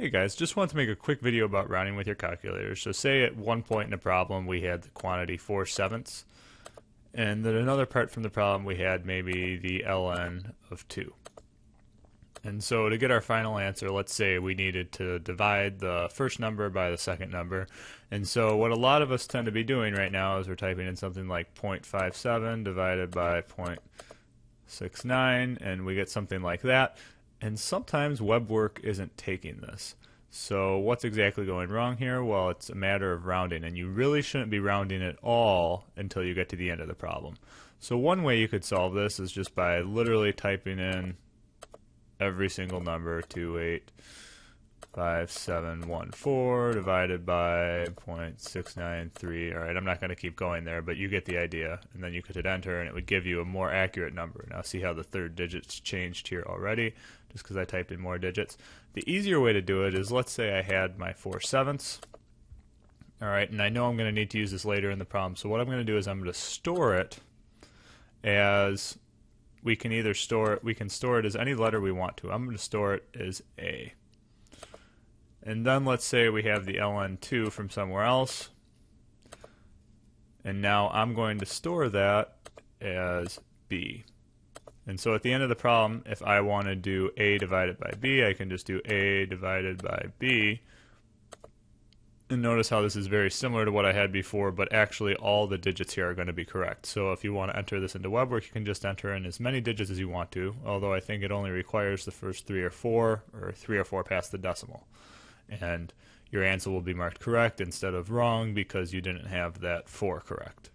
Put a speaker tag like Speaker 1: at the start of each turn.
Speaker 1: Hey guys, just wanted to make a quick video about rounding with your calculator. So say at one point in the problem we had the quantity 4 sevenths, and then another part from the problem we had maybe the ln of 2. And so to get our final answer, let's say we needed to divide the first number by the second number. And so what a lot of us tend to be doing right now is we're typing in something like 0.57 divided by 0.69, and we get something like that. And sometimes WebWork isn't taking this. So what's exactly going wrong here? Well, it's a matter of rounding, and you really shouldn't be rounding at all until you get to the end of the problem. So one way you could solve this is just by literally typing in every single number, 2, 8, 5, 7, 1, 4, divided by 0.693. All right, I'm not going to keep going there, but you get the idea. And then you could hit enter, and it would give you a more accurate number. Now see how the third digit's changed here already, just because I typed in more digits. The easier way to do it is, let's say I had my 4 sevenths. All right, and I know I'm going to need to use this later in the problem. So what I'm going to do is I'm going to store it as we can either store it, we can store it as any letter we want to. I'm going to store it as A. And then let's say we have the ln2 from somewhere else. And now I'm going to store that as b. And so at the end of the problem, if I want to do a divided by b, I can just do a divided by b. And notice how this is very similar to what I had before, but actually all the digits here are going to be correct. So if you want to enter this into WebWork, you can just enter in as many digits as you want to, although I think it only requires the first three or four, or three or four past the decimal and your answer will be marked correct instead of wrong because you didn't have that 4 correct.